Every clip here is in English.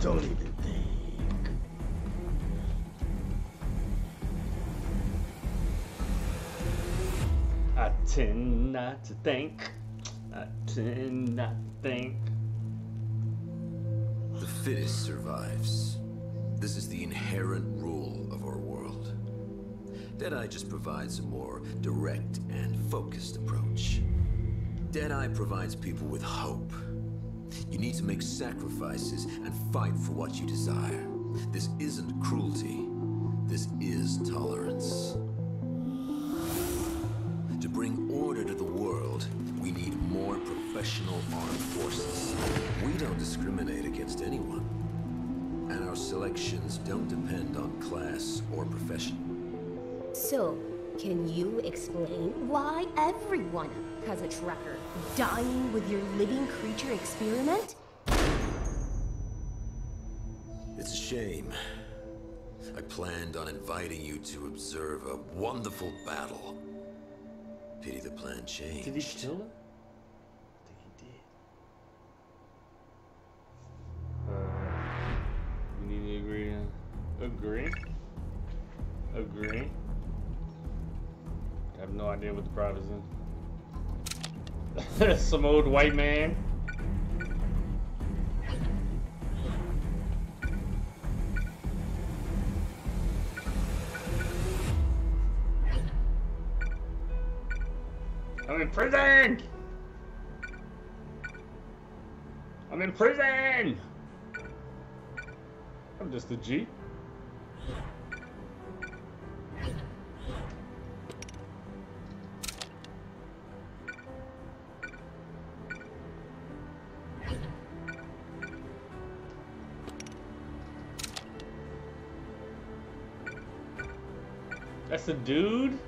Don't even think. I tend not to think. I tend not to think. The fittest survives. This is the inherent rule of our world. Deadeye just provides a more direct and focused approach. Deadeye provides people with hope. You need to make sacrifices and fight for what you desire. This isn't cruelty. This is tolerance. To bring order to the world, we need more professional armed forces. We don't discriminate against anyone. And our selections don't depend on class or profession. So, can you explain why everyone has a tracker dying with your living creature experiment? It's a shame. I planned on inviting you to observe a wonderful battle. Pity the plan changed. Did he kill him? I think he did. Uh, we need to agree. Agree? Agree? Have no idea what the prop is. Some old white man. I'm in prison! I'm in prison! I'm just a G. a dude?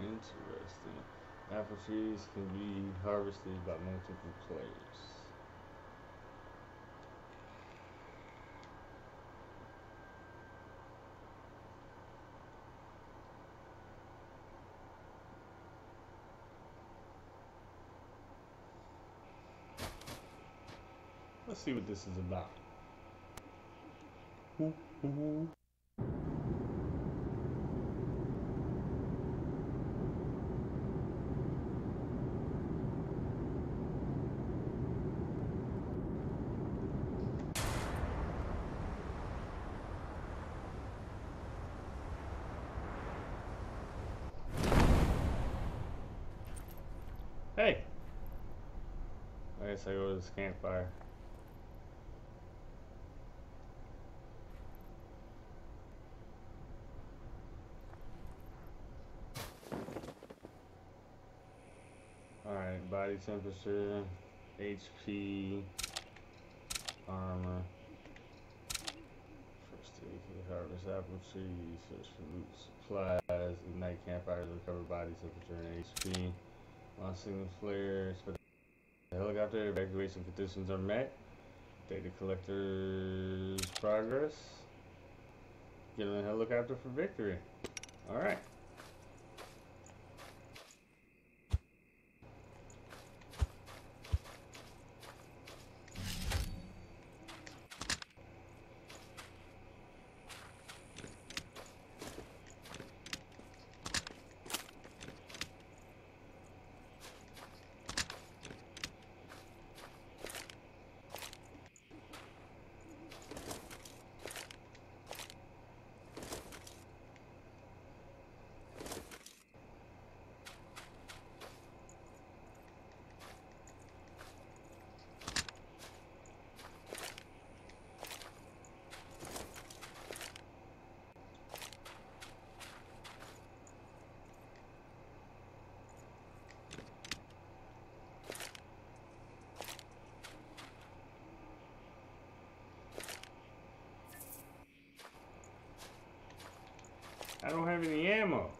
Interesting. Apple trees can be harvested by multiple players. Let's see what this is about. Hey! I guess I go to this campfire. Alright, body temperature, HP, armor. First aid harvest apple trees, search for loot supplies, ignite campfires, recover body temperature and HP. Launch signal flares for the helicopter, evacuation conditions are met. Data collector's progress. Get on the helicopter for victory. Alright. I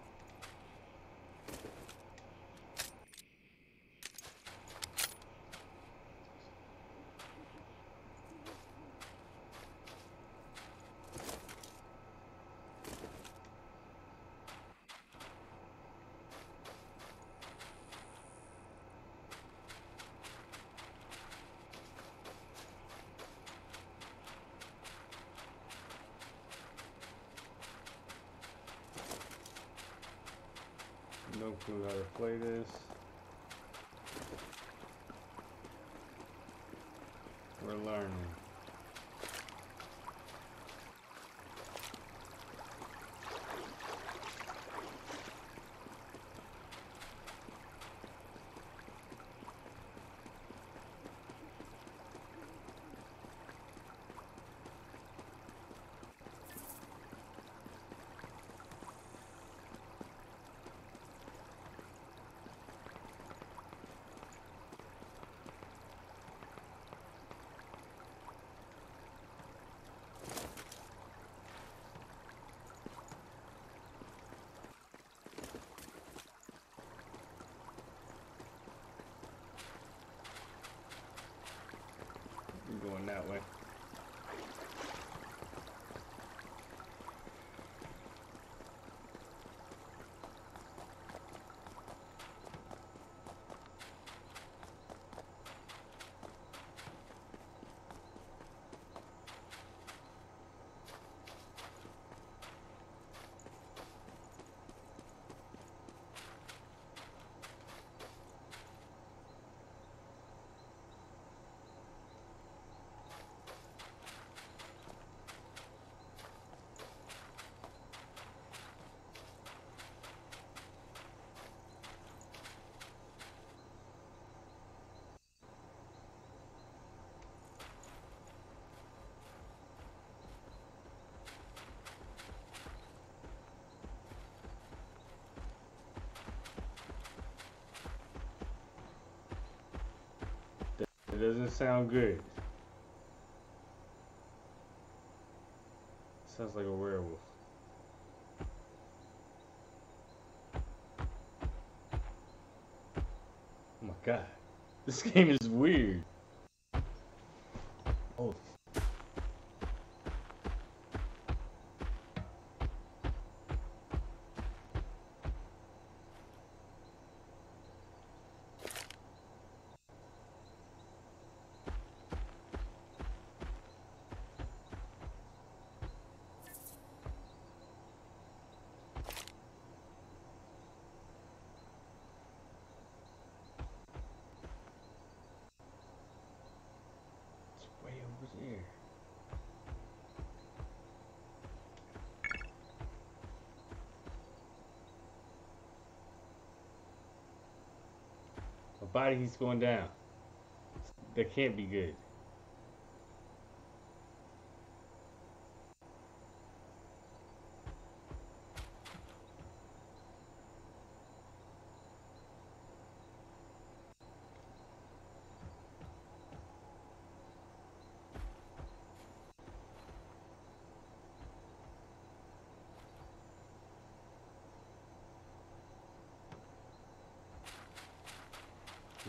No clue how to play this. We're learning. I'm going that way. It doesn't sound good. Sounds like a werewolf. Oh my god. This game is weird. Oh. It's way over there. Keeps going down. That can't be good.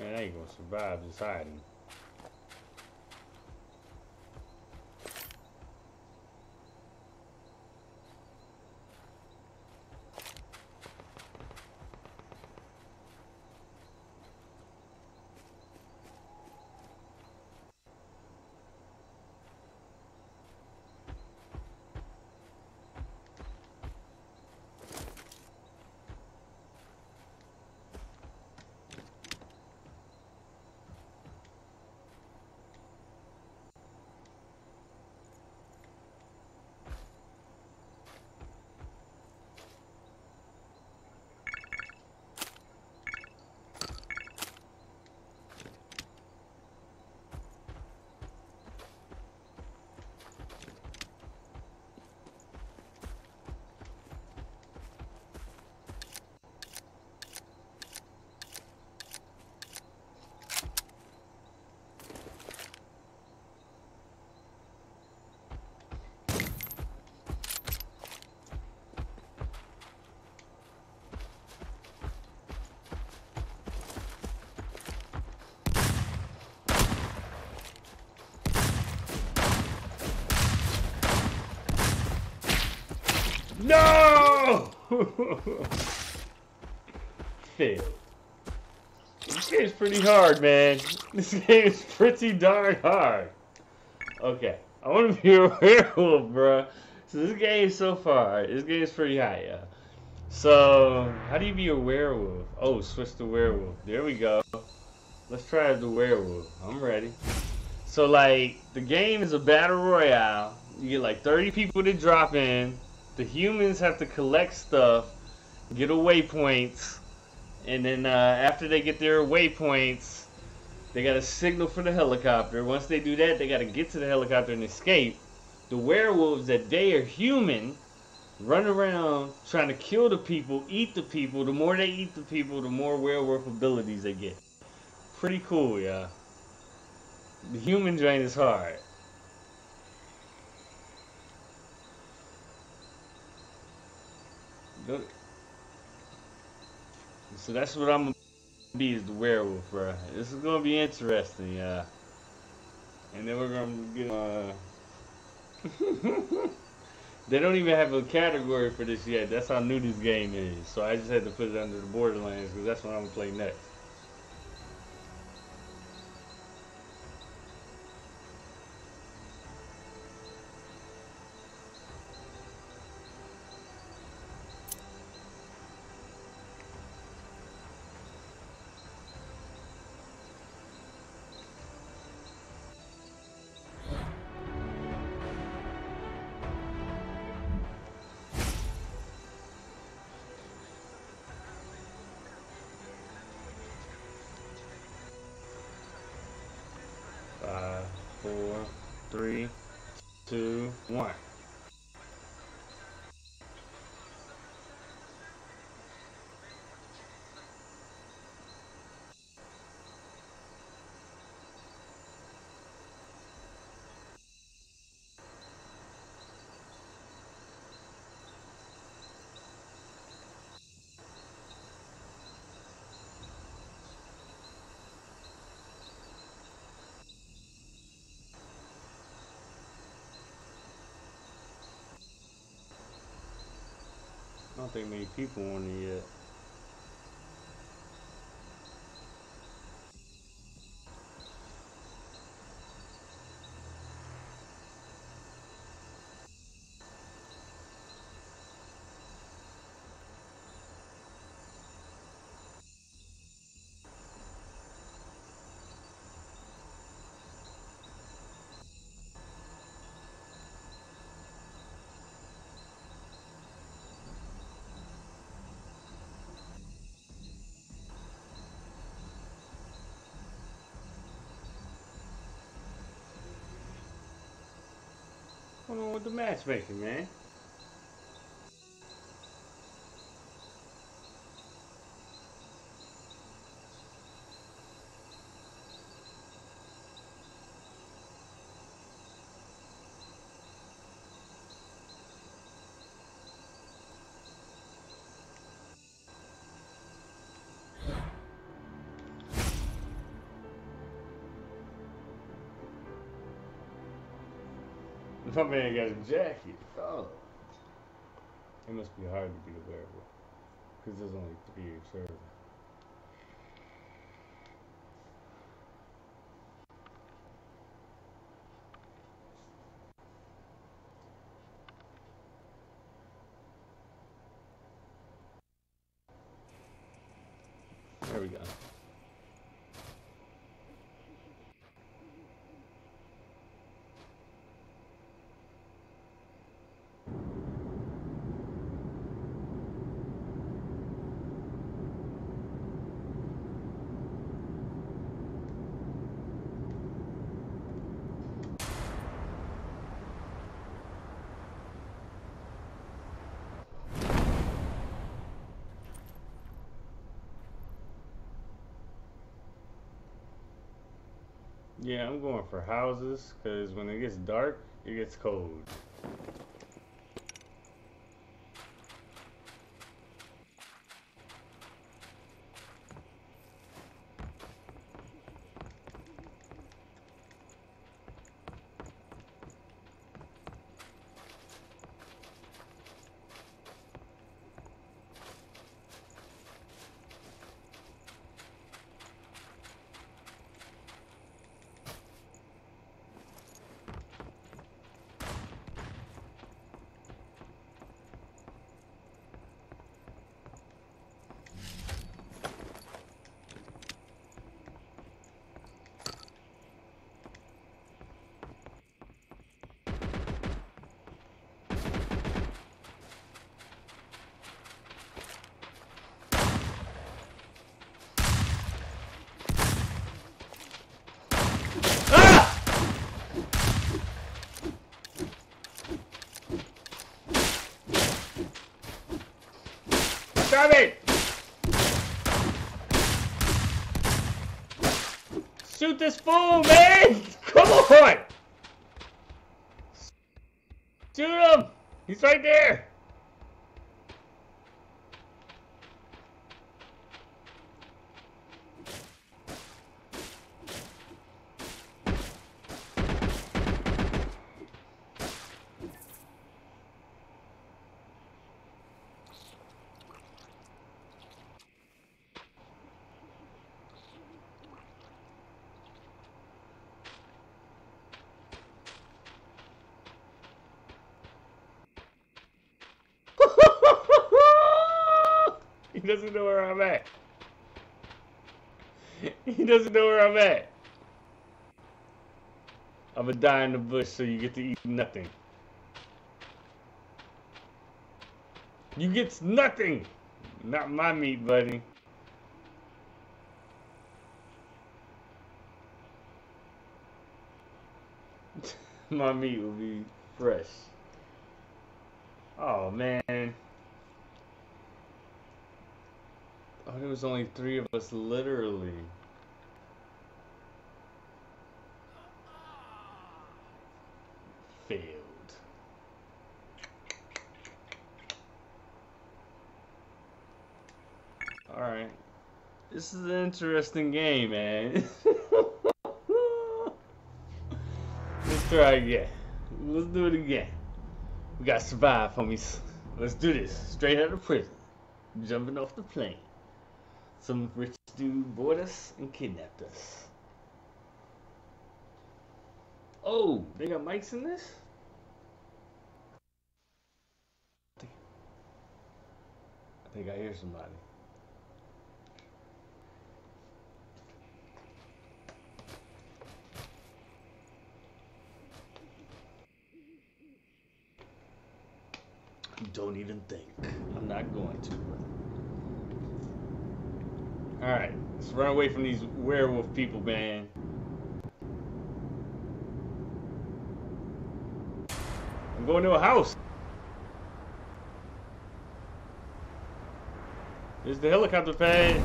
Man, I ain't gonna survive just hiding. No! Failed. This game's pretty hard, man. This game is pretty darn hard. Okay, I want to be a werewolf, bruh. So this game so far, this game is pretty high, yeah. So, how do you be a werewolf? Oh, switch to werewolf. There we go. Let's try the werewolf. I'm ready. So, like, the game is a battle royale. You get like 30 people to drop in. The humans have to collect stuff, get away points, and then uh, after they get their waypoints, they got to signal for the helicopter. Once they do that, they got to get to the helicopter and escape. The werewolves that they are human run around trying to kill the people, eat the people. The more they eat the people, the more werewolf abilities they get. Pretty cool, yeah. The human drain is hard. So that's what I'm gonna be is the werewolf, bro. This is gonna be interesting, yeah. And then we're gonna get uh They don't even have a category for this yet. That's how new this game is. So I just had to put it under the Borderlands because that's what I'm gonna play next. Three, two, one. Think many people on it yet. Going on with the matchmaking, man? My man got a jacket. Oh. It must be hard to be a werewolf. Because there's only three servers. There we go. Yeah, I'm going for houses because when it gets dark, it gets cold. Shoot this fool, man! Come on! Shoot him! He's right there! he doesn't know where I'm at. He doesn't know where I'm at. I'm gonna die in the bush so you get to eat nothing. You get nothing! Not my meat, buddy. my meat will be fresh. Oh man. There was only three of us, literally. Failed. Alright. This is an interesting game, man. Let's try again. Let's do it again. We gotta survive, homies. Let's do this. Straight out of prison. Jumping off the plane. Some rich dude bought us and kidnapped us. Oh, they got mics in this? I think I hear somebody. Don't even think. I'm not going to. Alright, let's run away from these werewolf people, man. I'm going to a house. There's the helicopter pad.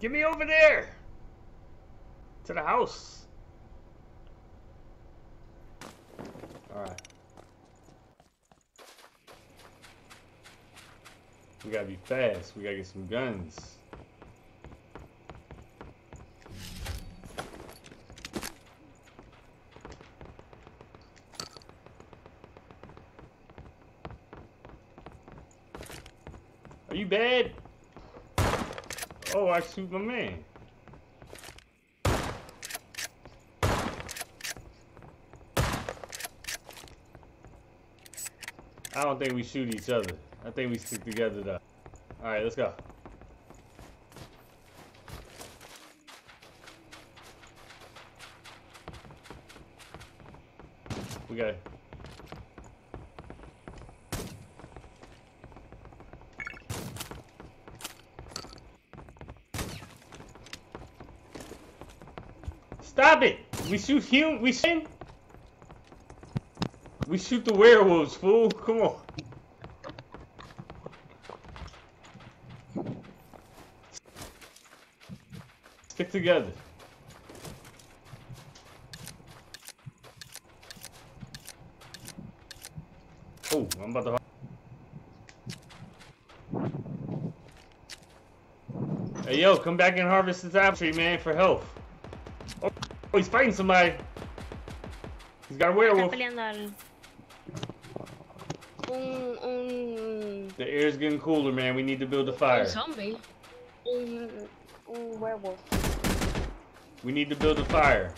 Get me over there. To the house. Alright. We gotta be fast. We gotta get some guns. Are you bad? Oh, I shoot my man. I don't think we shoot each other. I think we stick together though. Alright, let's go. We got it. Stop it! We shoot him. We shoot. We shoot the werewolves, fool. Come on. Stick together. Oh, I'm about to. Hey, yo, come back and harvest this apple tree, man, for health. Oh, oh, he's fighting somebody. He's got a Está werewolf. peleando al... Un, un, The air's getting cooler, man. We need to build a fire. un zombie. Un, un werewolf. We need to build a fire.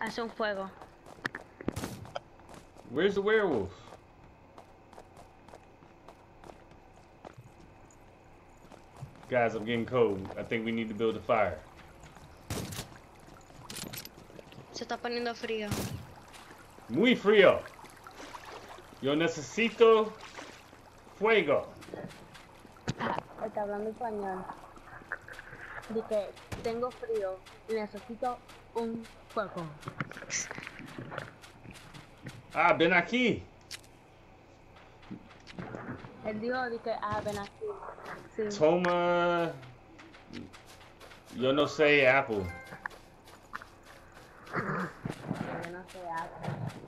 Hace un fuego. Where's the werewolf? Guys, I'm getting cold. I think we need to build a fire. Se está poniendo frío. Muy frío. Yo necesito fuego. Está hablando español. Dice, tengo frío. Necesito un fuego. Ah, ven aquí. Él dijo de que apenas sí. Sí. Toma. Yo no sé Apple. Yo no sé algo.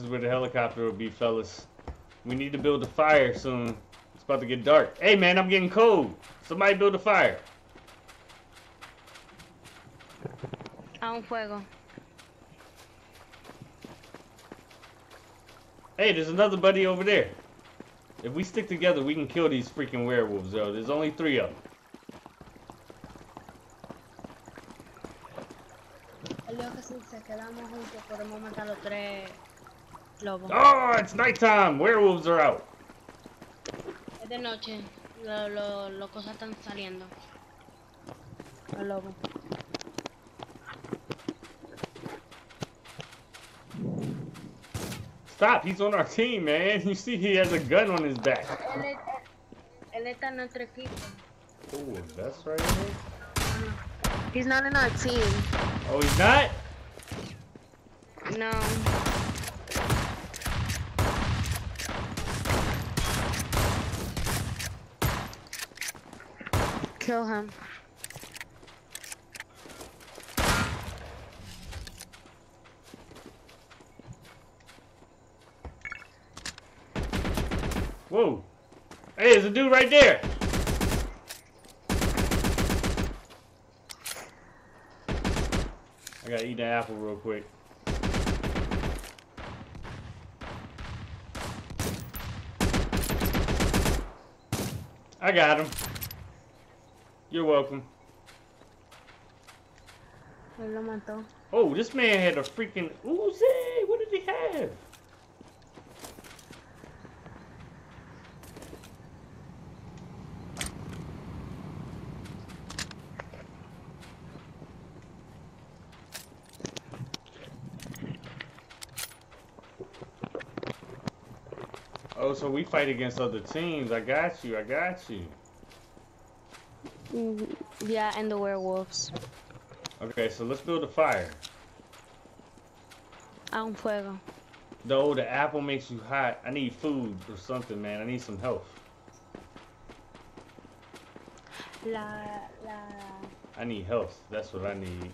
Is where the helicopter will be, fellas. We need to build a fire soon. It's about to get dark. Hey, man, I'm getting cold. Somebody build a fire. A un fuego. Hey, there's another buddy over there. If we stick together, we can kill these freaking werewolves, though. There's only three of them. Él dijo que si se quedamos juntos podemos matar los tres lobos. Oh, it's nighttime. Werewolves are out. Es de noche. Los lo, los cosas están saliendo. Los lobos. Stop. He's on our team, man. You see he has a gun on his back. Él, está en nuestro equipo. Oh, that's right here. He's not in our team. Oh, he's not? No. Kill him. Whoa. Hey, there's a dude right there. I gotta eat an apple real quick. I got him. You're welcome. Él lo mató. Oh, this man had a freaking Uzi. What did he have? Oh, so we fight against other teams. I got you. I got you. Mm, Yeah, and the werewolves. Okay, so let's build a fire. A un fuego. No, the apple makes you hot. I need food or something, man. I need some health. La, la, I need health. That's what I need.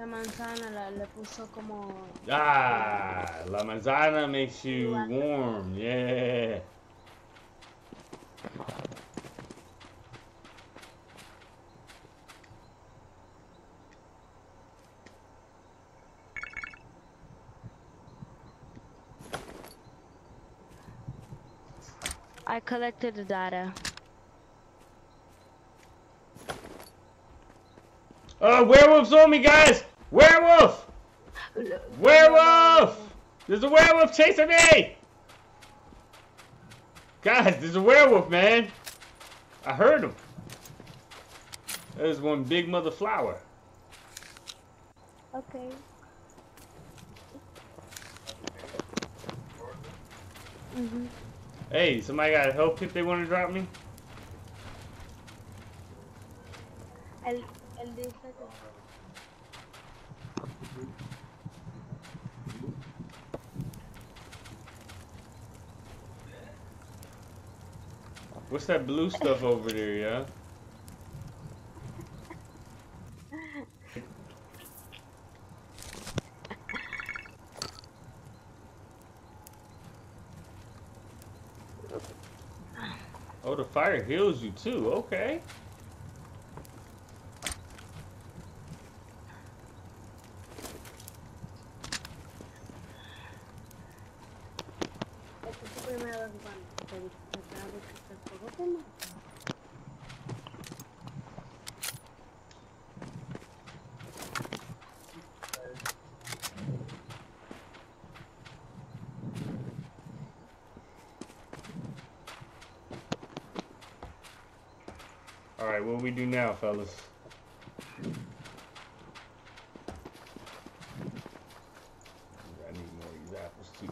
la manzana la, le puso como... Ah, la manzana makes you warm. Yeah. I collected the data. Uh, werewolf's on me, guys! Werewolf! Werewolf! There's a werewolf chasing me! Guys, there's a werewolf, man. I heard him. There's one big mother flower. Okay. Mhm. Hey, somebody got a help kit they want to drop me? Él, él dice. What's that blue stuff over there, yeah? Oh, the fire heals you too. Okay. fellas. I need more of these apples too.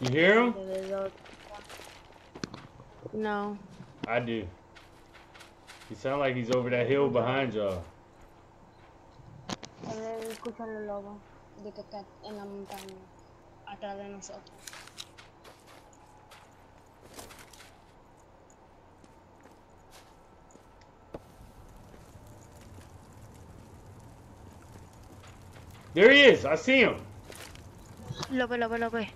You hear him? No. I do. He sound like he's over that hill behind y'all. Él los lobos de que está en la montaña, atrás de nosotros. There he is. I see him. Lo ve, lo ve, lo ve.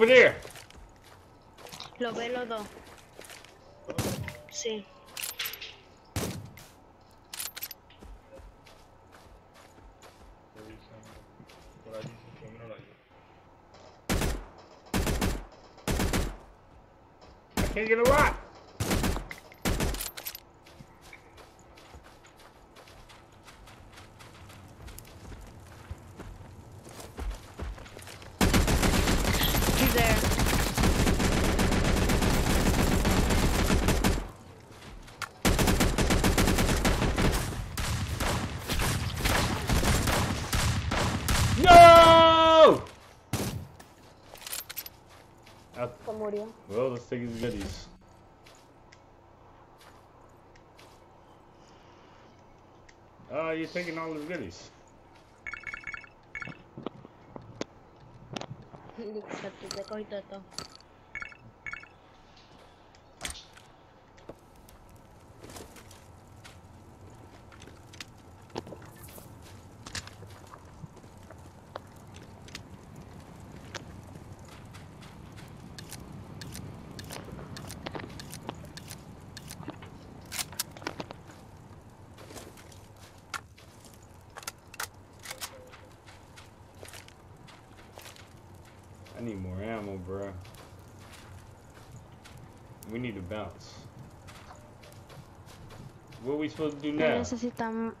Over there. Lo ve los dos. Sí. I can't get a rock. Take his goodies. Oh, you're taking all his goodies. Exacto, te cogí todo. I need more ammo, bro. We need to bounce. What we supposed to do ¿Qué now? necesitamos?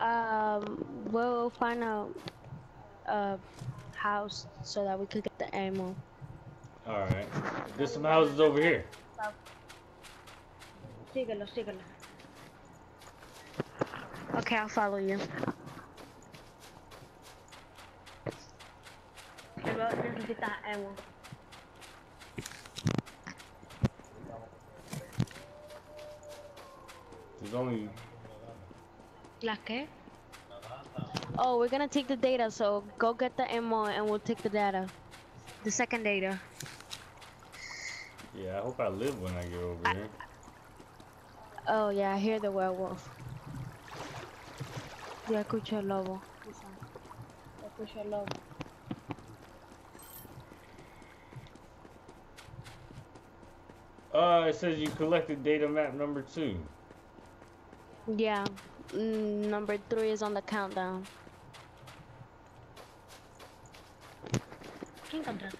Um, we'll find a, a house so that we could get the ammo. Alright. There's some houses over here. Síguelo, síguelo. Okay, I'll follow you. Pero necesitas ammo. Only ¿Las qué? Oh, we're gonna take the data, so go get the ammo and we'll take the data. The second data. Yeah, I hope I live when I get over here. Oh, yeah, I hear the werewolf. Ya escucho el lobo. Escucho el lobo. Uh, it says you collected data map number two. Yeah, mm, number three is on the countdown. ¿Qué encontraste?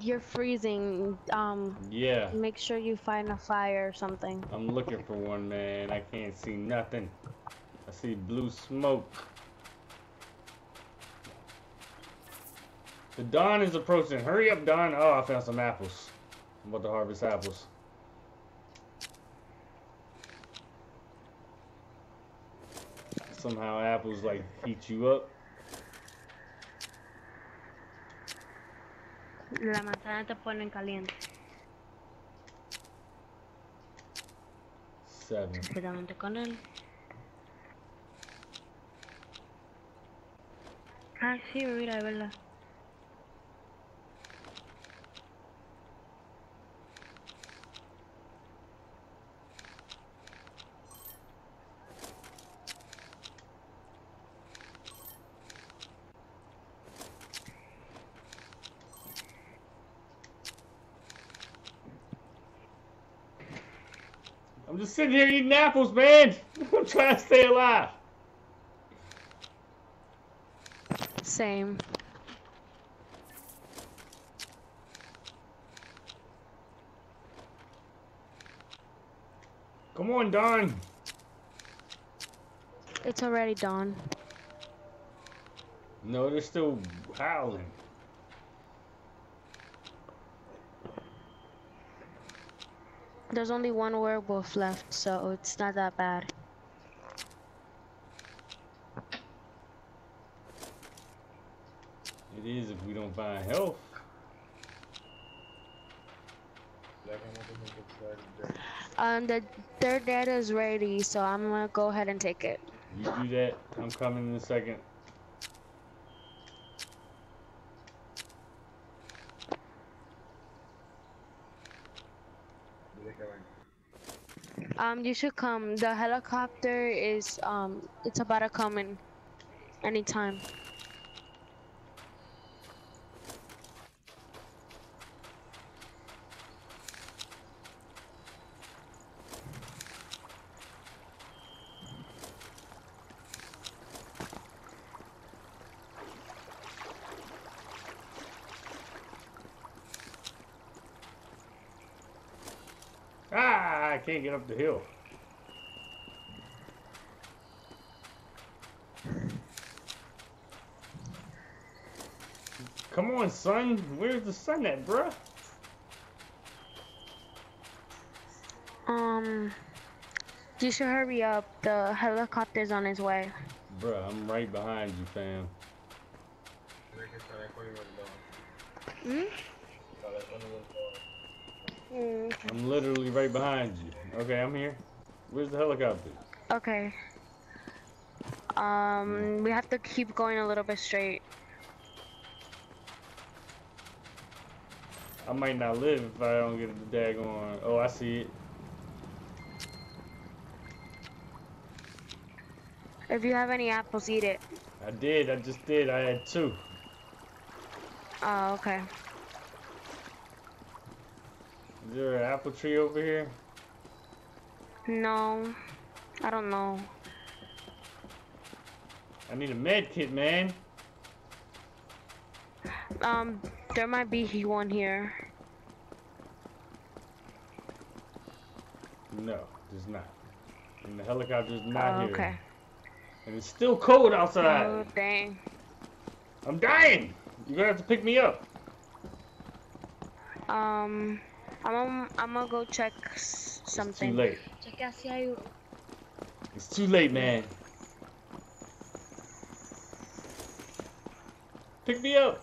You're freezing. Um, Yeah, make sure you find a fire or something. I'm looking for one, man. I can't see nothing. I see blue smoke. The dawn is approaching. Hurry up, Dawn. Oh, I found some apples. I'm about to harvest apples. Somehow apples like heat you up. La manzana te ponen caliente. Seven. Especialmente con él. Ah, sí, mira, de verdad. sitting here eating apples, man. I'm trying to stay alive. Same. Come on, Don. It's already dawn. No, they're still howling. There's only one werewolf left, so it's not that bad. It is if we don't find health. Black ammo doesn't get started there. Um, the third data is ready, so I'm gonna go ahead and take it. You do that. I'm coming in a second. Um, you should come. The helicopter is um, it's about to come in anytime. Ah, I can't get up the hill. Come on, son. Where's the sun at, bruh? Um, you should hurry up. The helicopter's on his way. Bruh, I'm right behind you, fam. Tiene que estar el código del. Hmm? Para el código del don. Mm, I'm literally right behind you. Okay, I'm here. Where's the helicopter? okay. Um, we have to keep going a little bit straight. I might not live if I don't get the daggone. Oh, I see it. If you have any apples, eat it. I did. I just did. I had two. Oh, okay. Is there an apple tree over here? No, I don't know. I need a med kit, man. Um, there might be one here. No, there's not. And the helicopter's not Oh, here. okay. And it's still cold outside. Oh, dang. I'm dying. You're gonna have to pick me up. Um, I'm gonna, I'm gonna go check s- It's something. too late. Cheque hacia ahí. It's too late, man. Pick me up.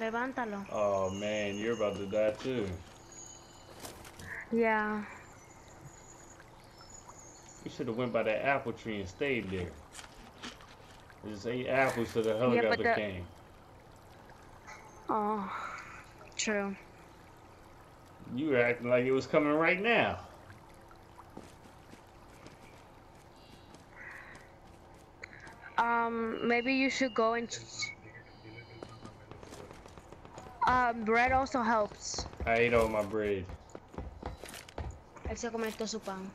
Levántalo. Oh man, you're about to die too. Yeah. You should have went by that apple tree and stayed there. There's eight apples to the helicopter the- came. Oh, true. You were acting like it was coming right now. Um, maybe you should go and. Um, bread also helps. I ate all my bread. Él se comió su pan.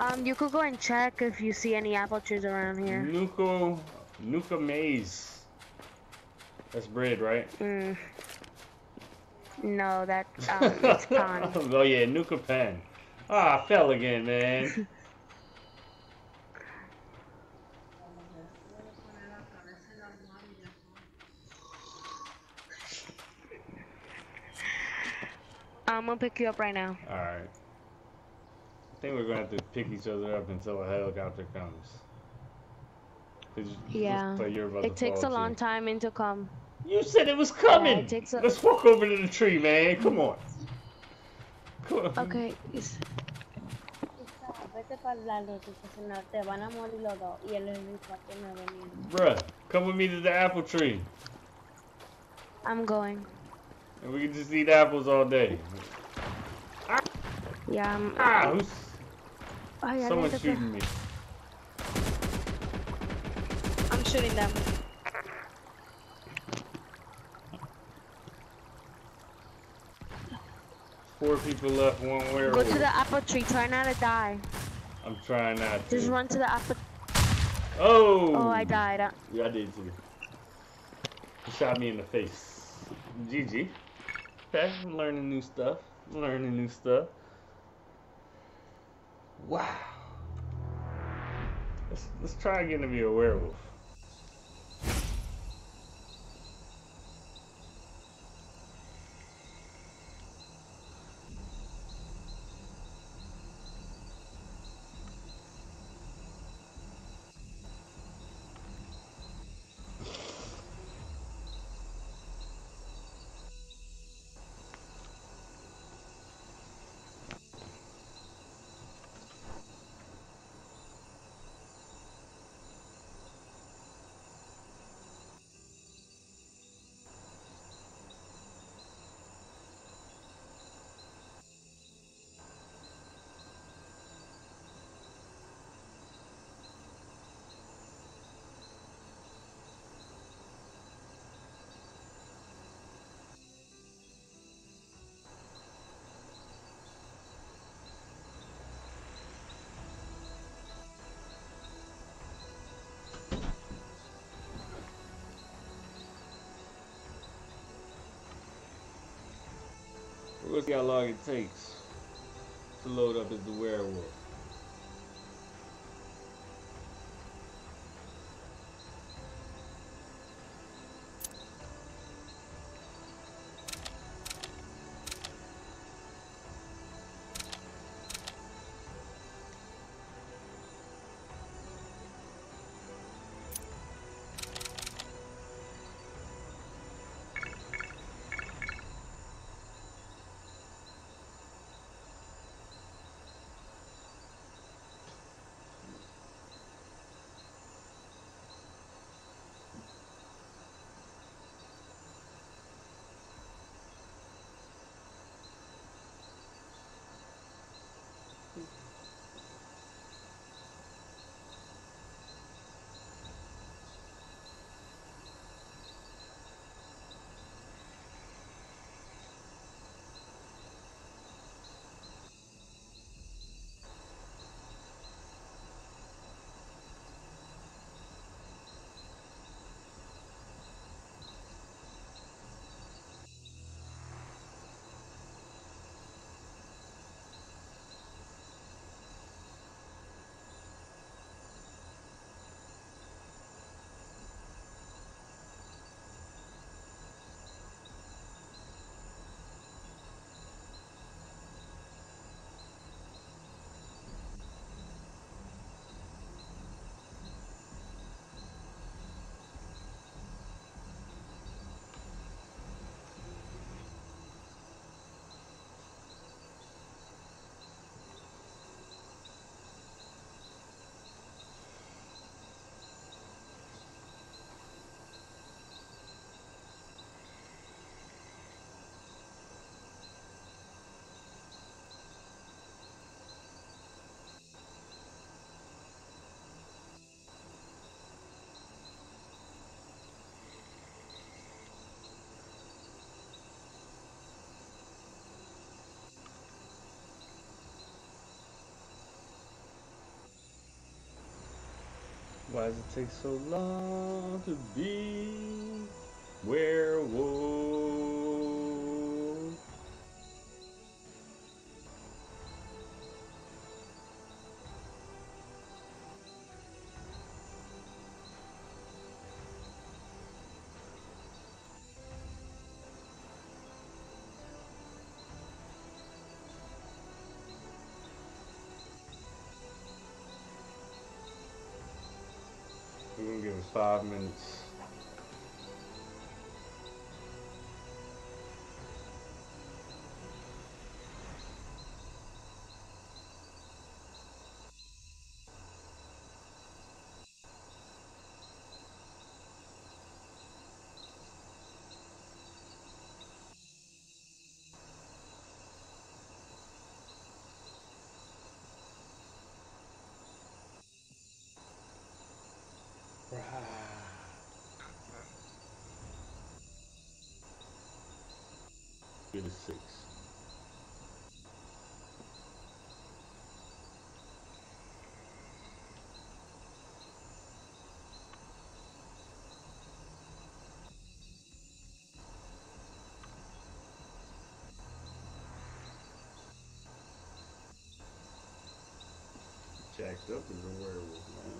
Um, you could go and check if you see any apple trees around here. Nuka, Nuka maize. That's bread, right? Mm. No, that um, it's pan. oh yeah, Nuka pan. Ah, I fell again, man. I'm gonna pick you up right now. all right. I think we're gonna have to pick each other up until a helicopter comes. Yeah. looks you're about to It takes a long too. time in to come. You said it was coming. Let's walk over to the tree, man. Come on. Come on. Okay. it's- Vete para el lado, porque no te van a morir los dos y el helicóptero no va a venir. Bruh, come with me to the apple tree. I'm going. And we can just eat apples all day. Yeah, I'm. Ah, who's Ay, someone's aléjate. shooting me? I'm shooting them. Four people left, one Go to the apple tree. Try not to die. I'm trying not to. Just run to the apple. Oh! Oh, I died. Uh, Yeah, I did too. He shot me in the face. GG. Okay, I'm learning new stuff. Learning new stuff. Wow. Let's let's try again to be a werewolf. We'll see how long it takes to load up as the werewolf. Why does it take so long to be where werewolf? Five minutes. to 6. Jacked up as a werewolf, man.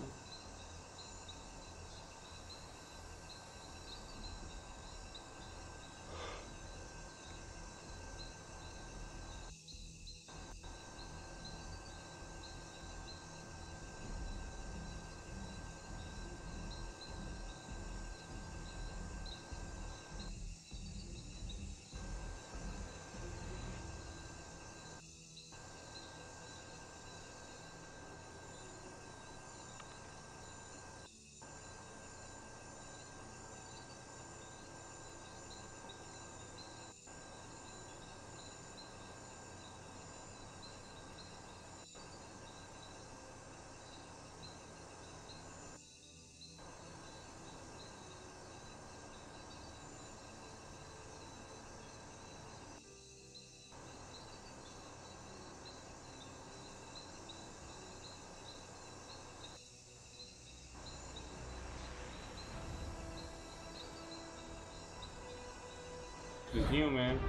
Human.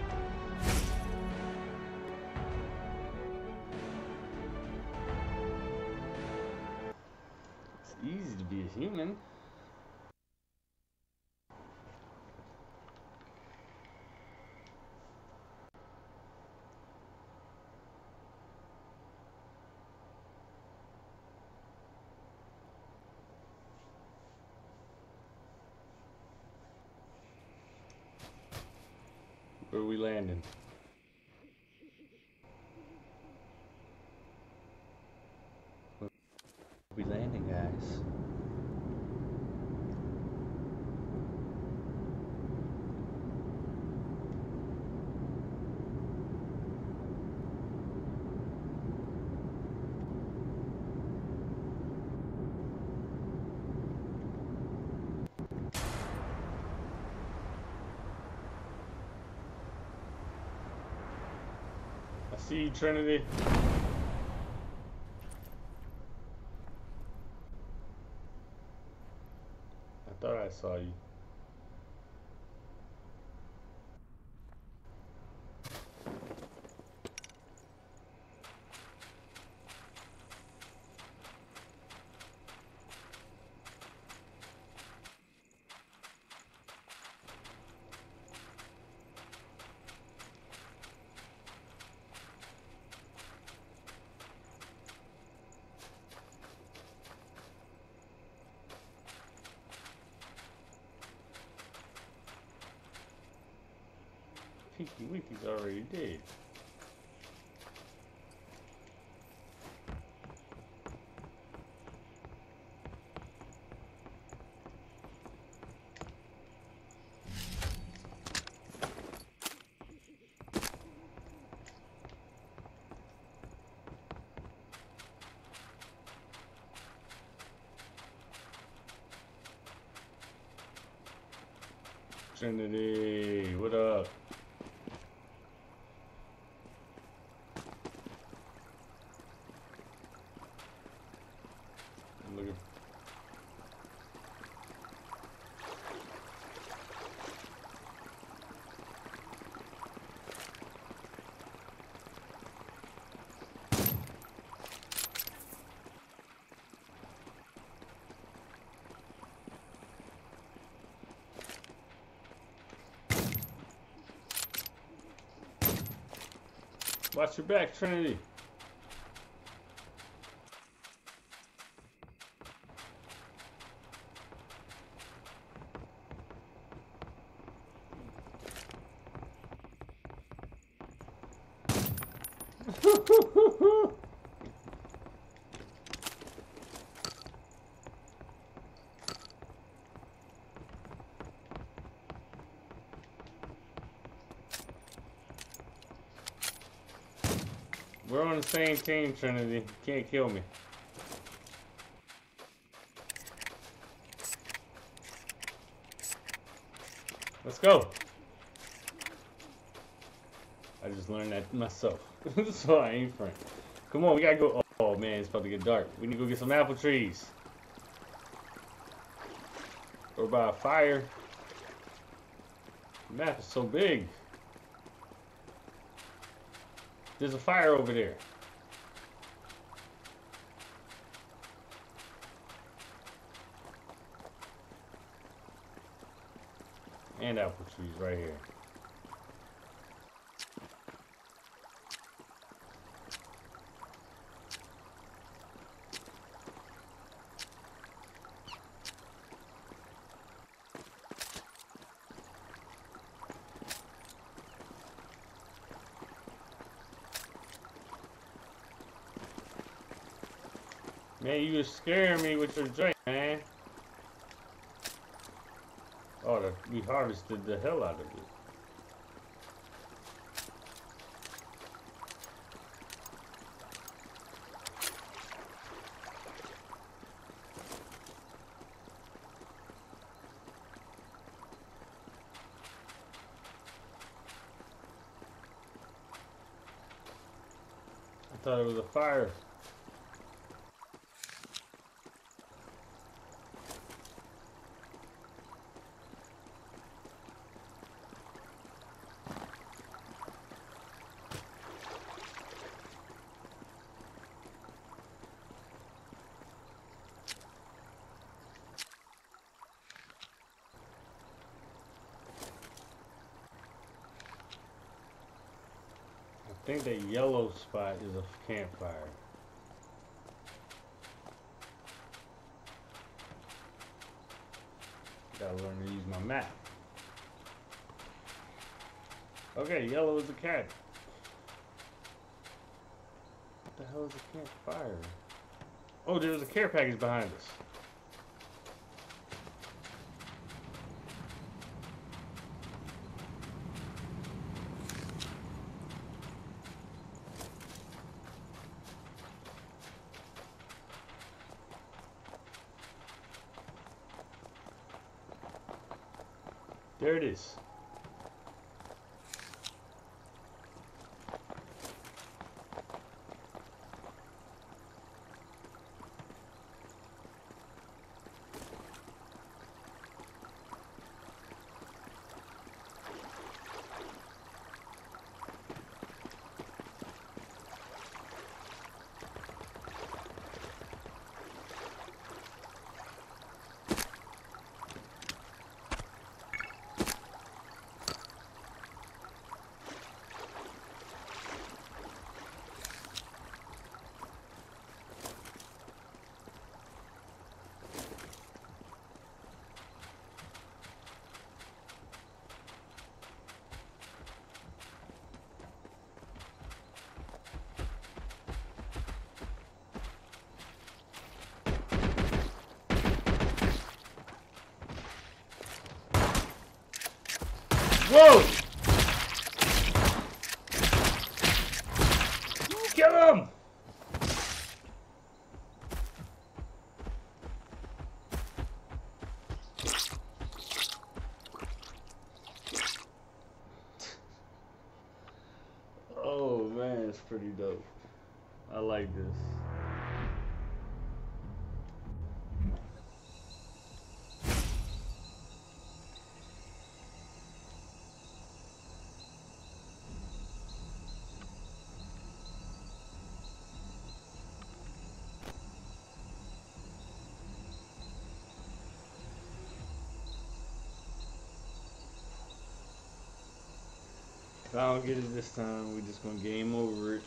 It's easy to be a human. Where are we landing? Where are we landing, guys? I see you, Trinity. I thought I saw you. Winky's. Trinity, what up? I'm looking. Watch your back, Trinity. We're on the same team, Trinity. Can't kill me. Let's go. I just learned that myself. so I ain't frank. Come on, we gotta go. Oh man, it's about to get dark. We need to go get some apple trees. Or by a fire. The map is so big. There's a fire over there. And apple trees right here. You was scaring me with your drink, man. Oh, the, we harvested the hell out of it. I thought it was a fire. I think yellow spot is a campfire. Gotta learn to use my map. Okay, yellow is a cat. What the hell is a campfire? Oh, there's a care package behind us. There it is. Whoa! Kill him! Oh man, it's pretty dope. I like this. If I don't get it this time, we're just gonna game over it.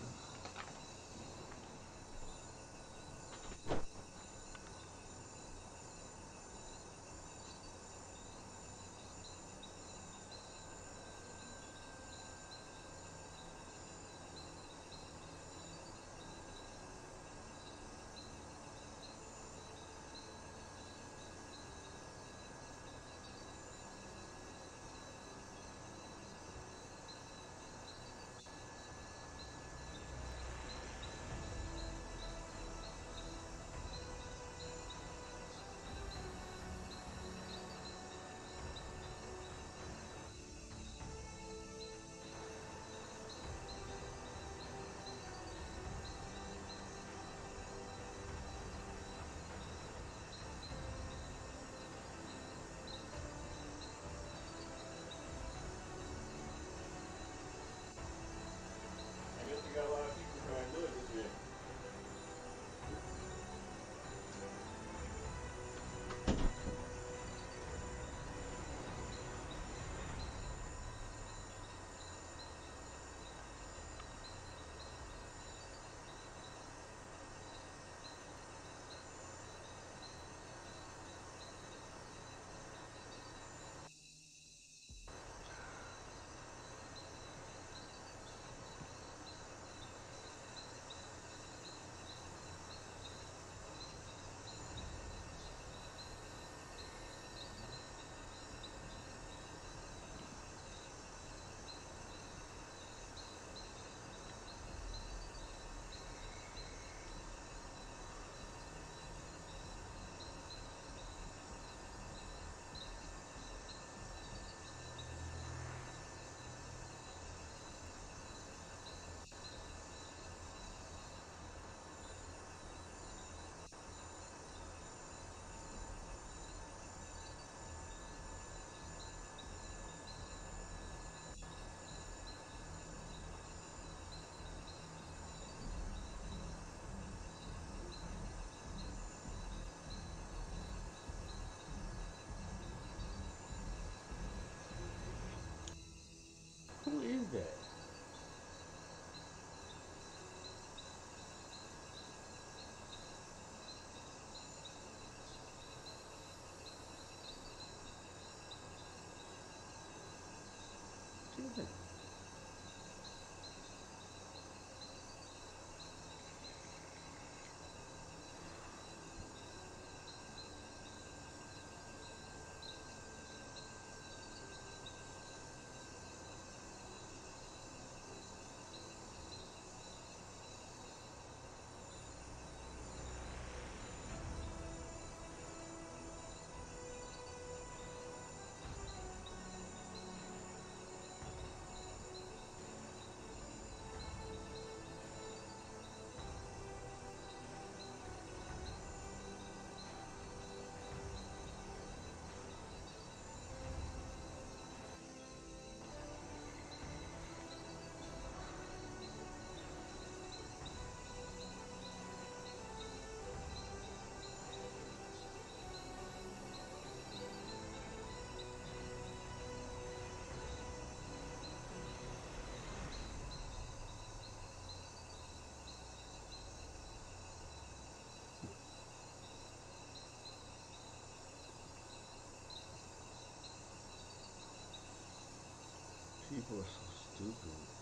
Who is so stupid.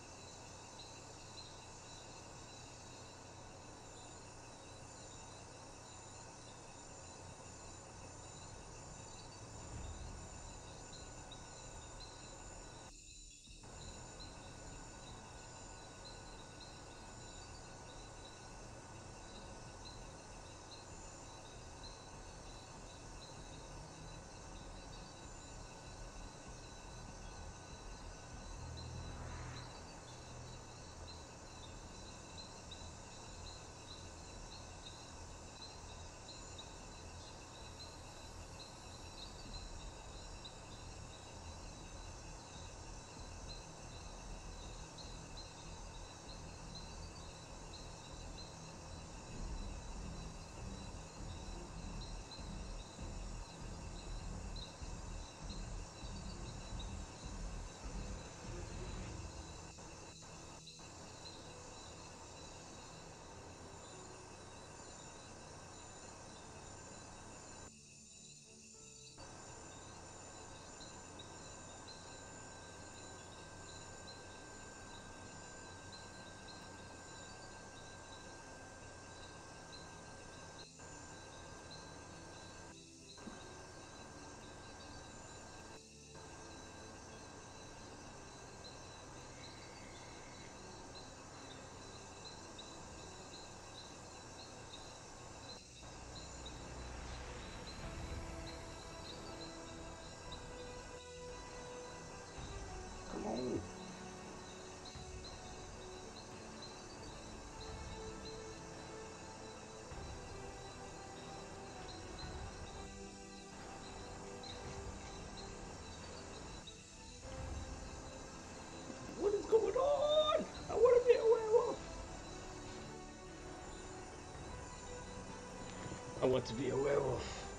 I want to be a werewolf.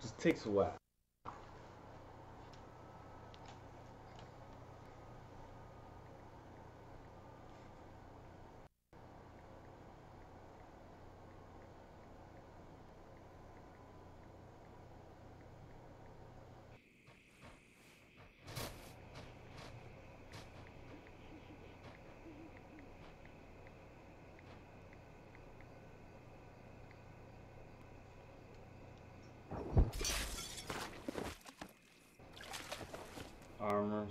Just takes a while. Armor,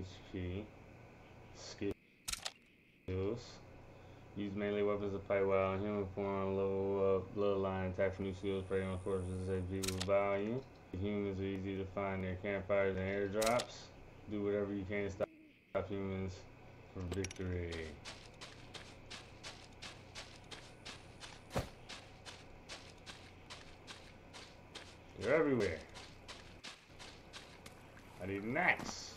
HP, skills. Use melee weapons to fight while in human form, level up, bloodline, attack new skills, prey on forces, save people value. Humans are easy to find near campfires and airdrops. Do whatever you can to stop, stop humans from victory. They're everywhere. I need an axe.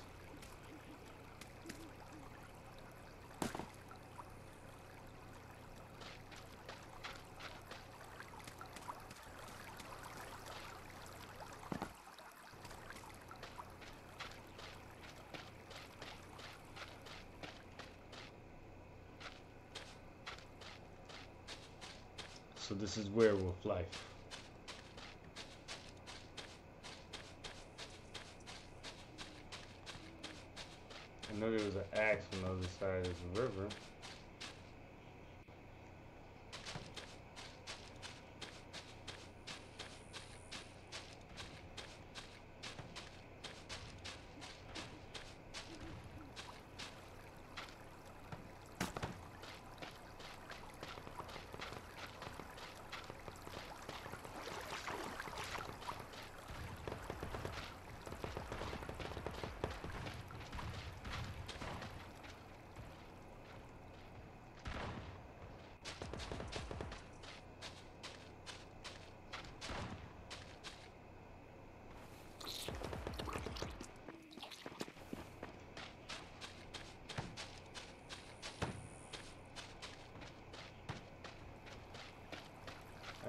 So this is werewolf life. I know there was an axe on the other side of the river.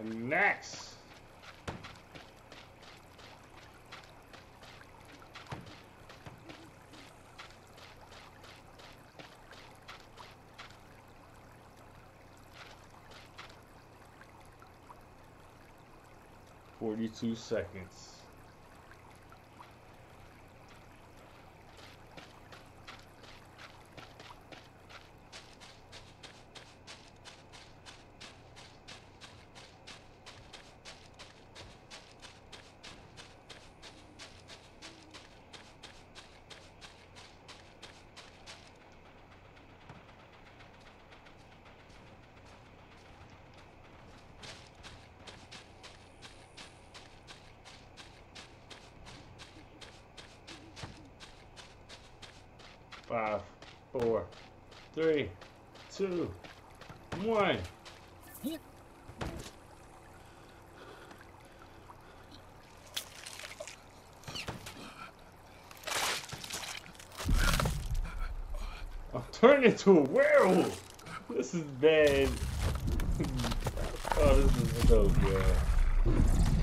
Next. Forty-two seconds. Five, four, three, two, one. I'm into a werewolf. This is bad. oh, this is so good.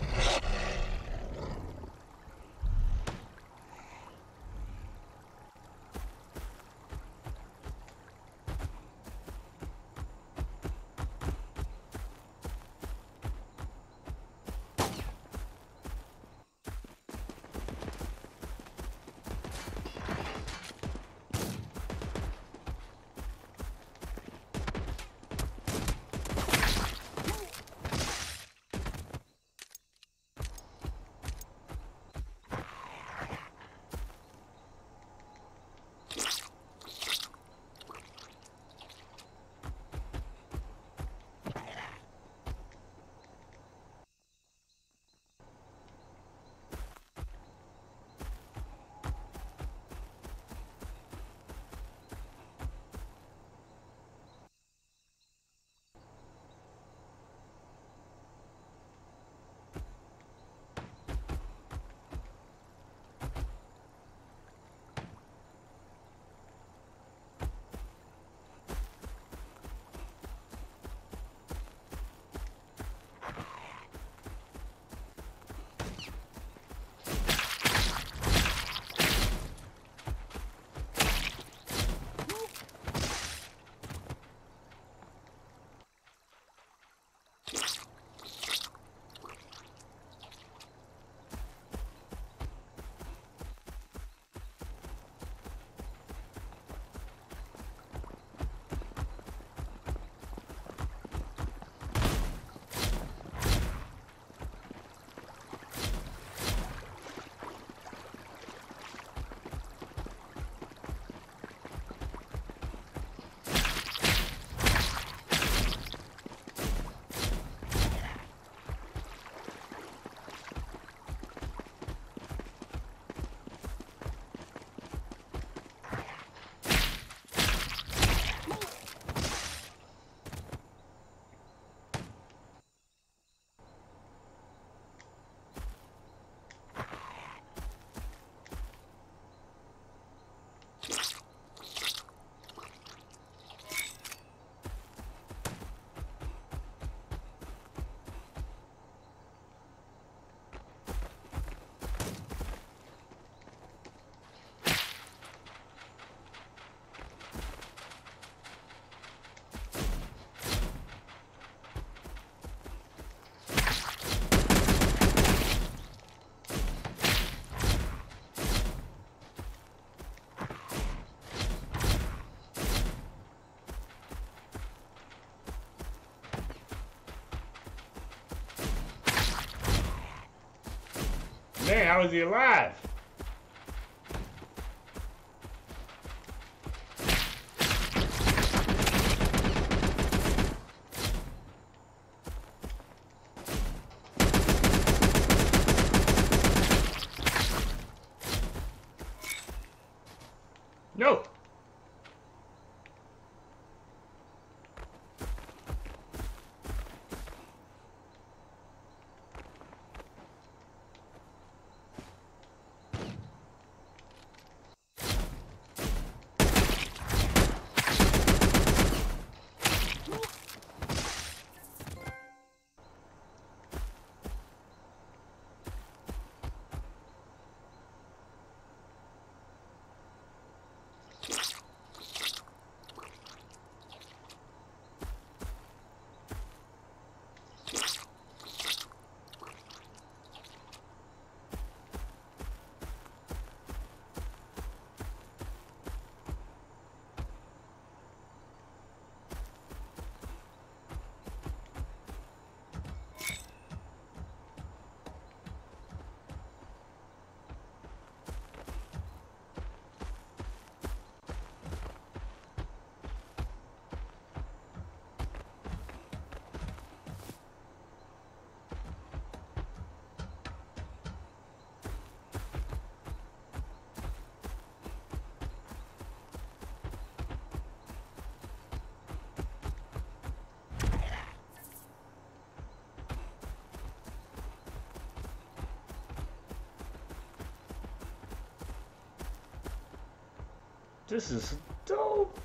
How is he alive? This is dope.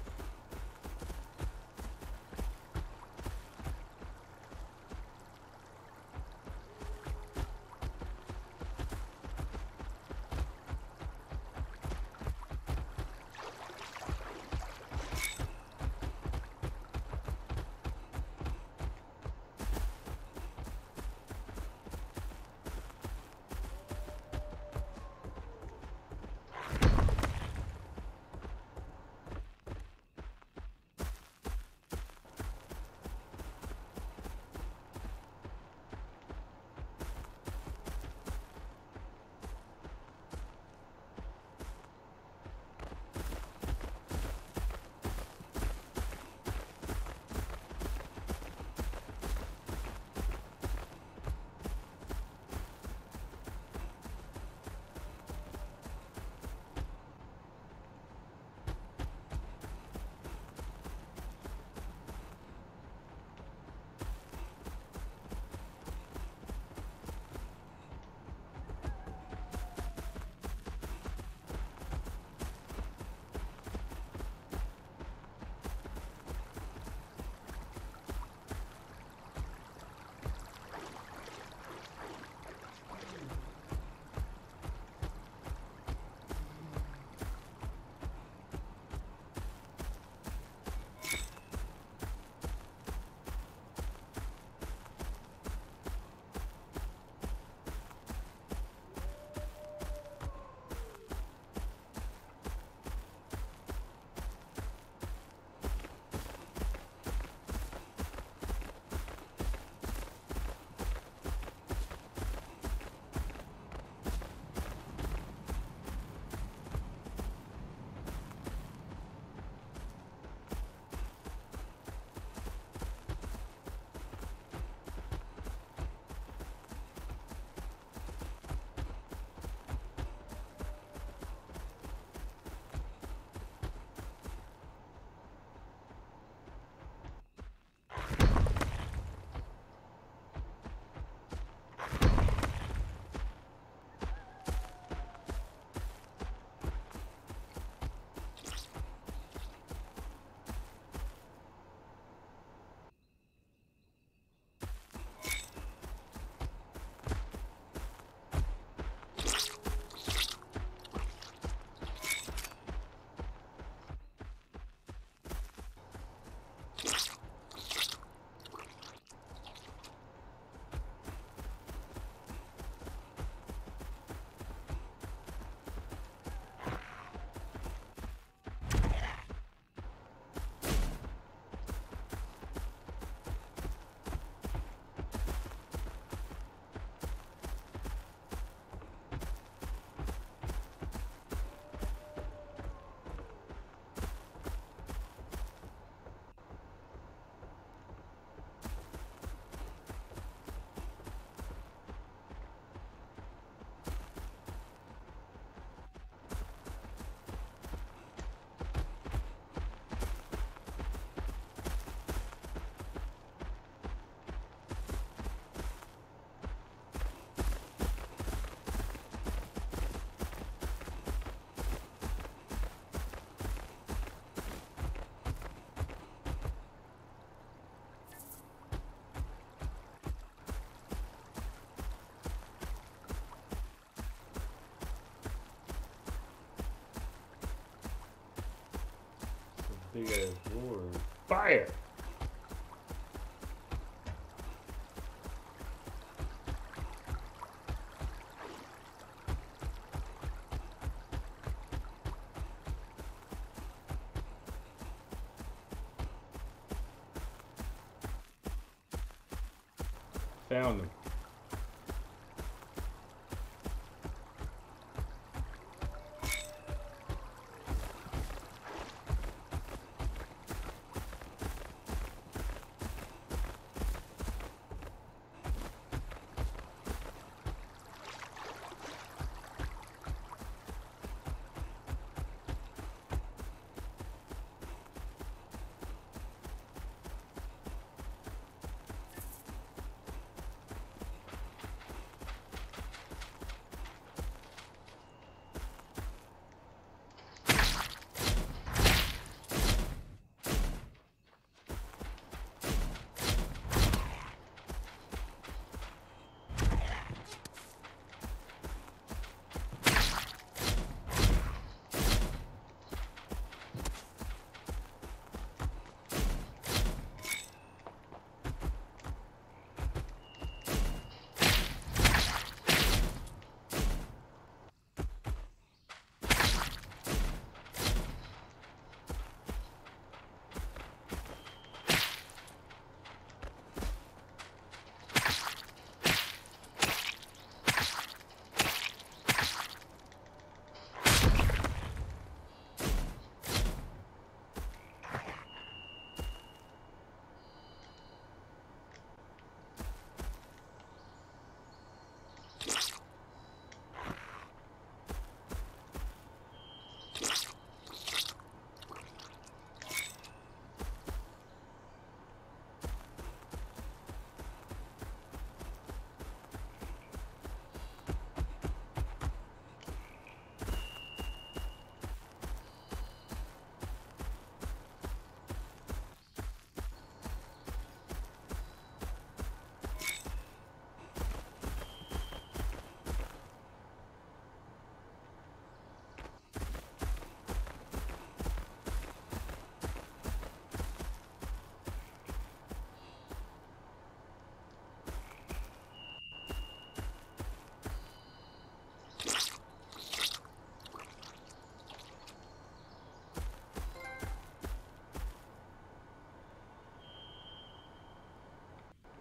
Big ass board. Fire!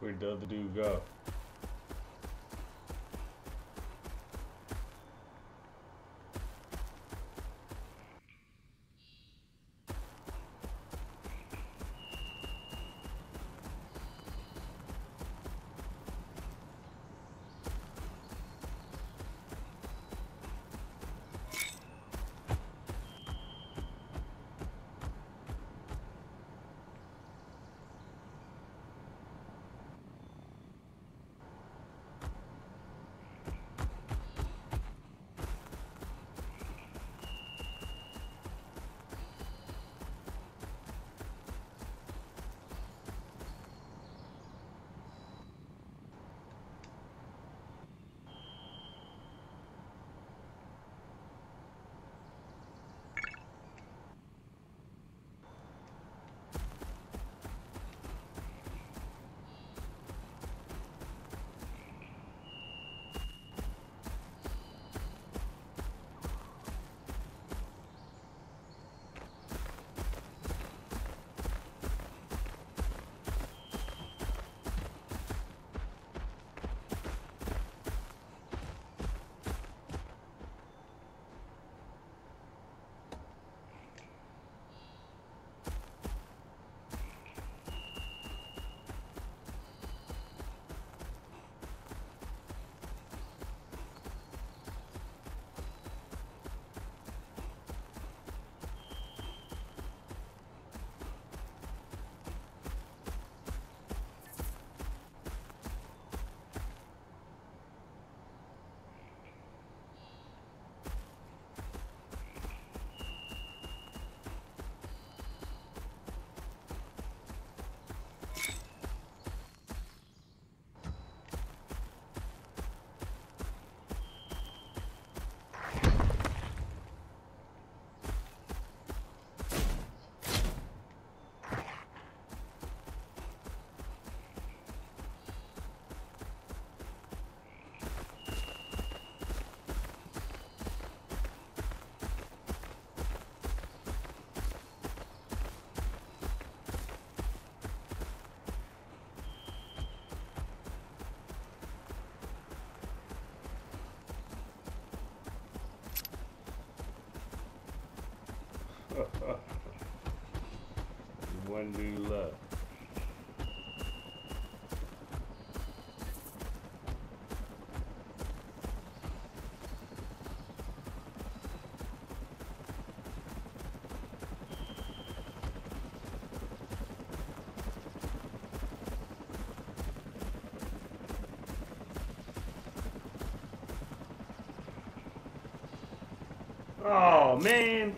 Where'd the other dude go? One dude left. Oh man,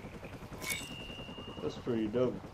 that's pretty dope.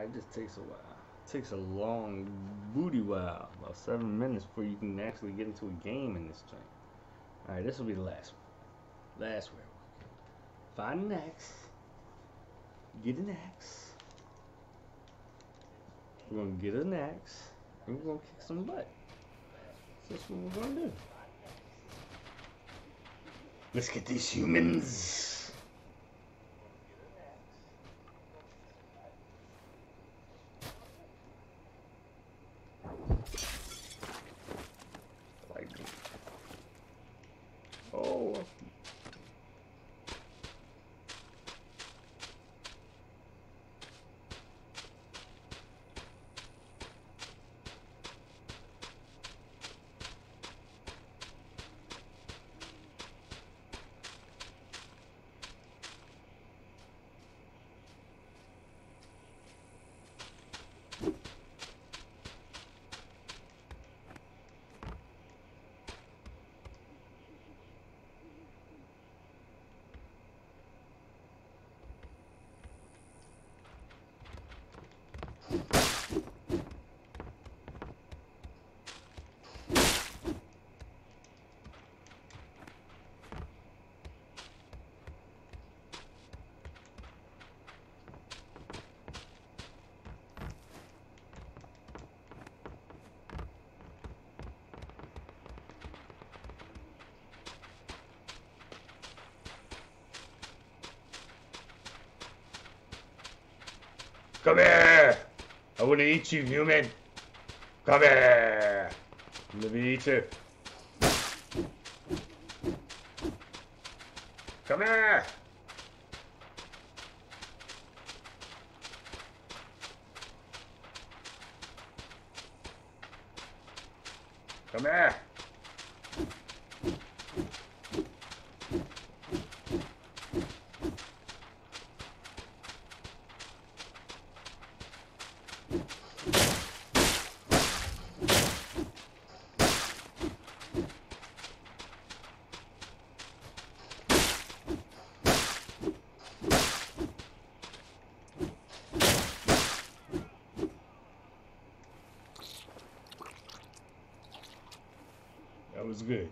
It just takes a while. It takes a long booty while. About seven minutes before you can actually get into a game in this thing. Alright, this will be the last one. Last werewolf. Find an axe. Get an axe. We're gonna get an axe. And we're gonna kick some butt. That's what we're gonna do. Let's get these humans. Lightning. Oh. Come here! I want to eat you, human. Come here! Let me eat you. Come here! Come here! That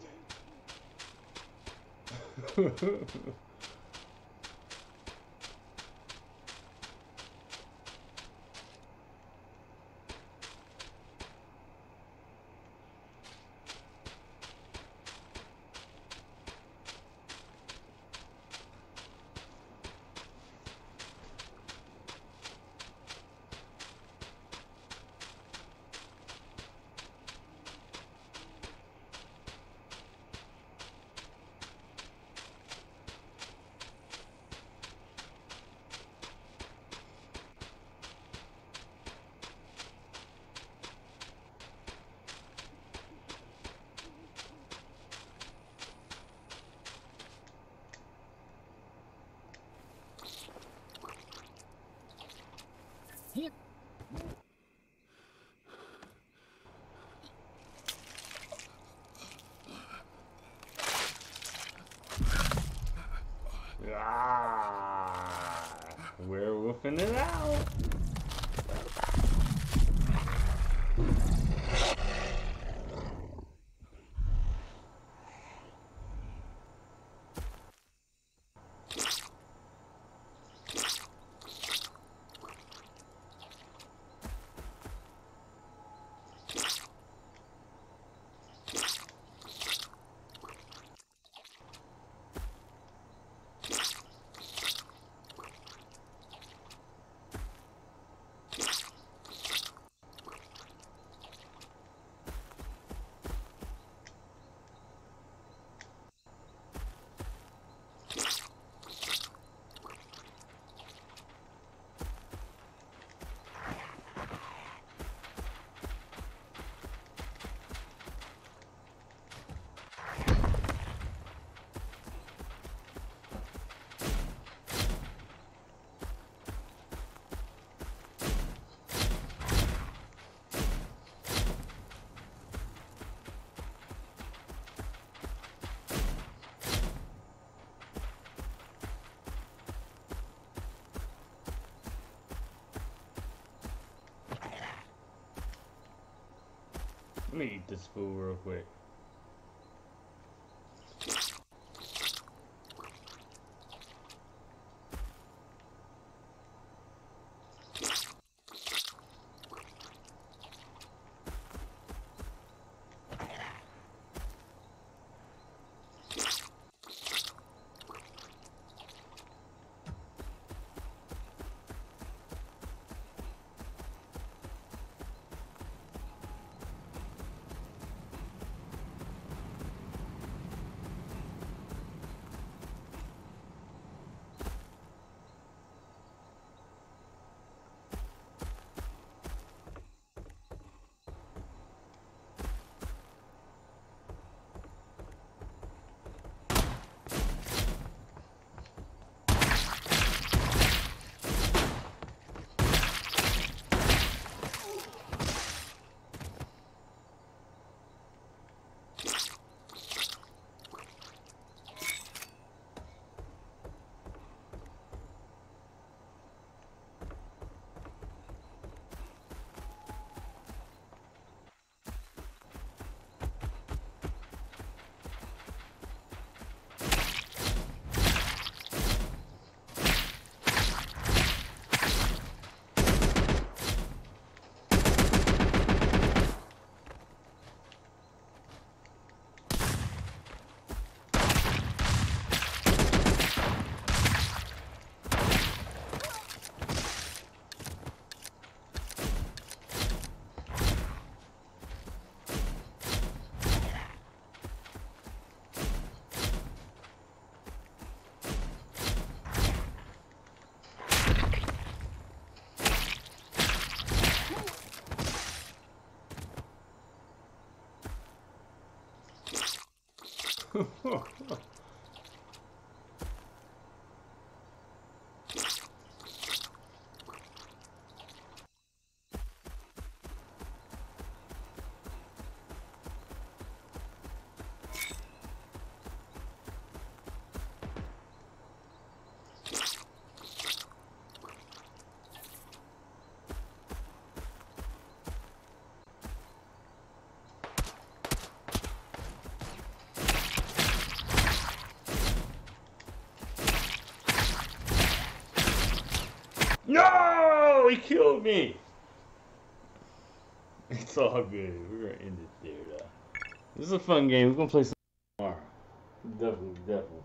Let me eat this food real quick. Oh, oh. He killed me! It's all good. We're gonna end it there, though. This is a fun game. We're gonna play some tomorrow. Definitely, definitely.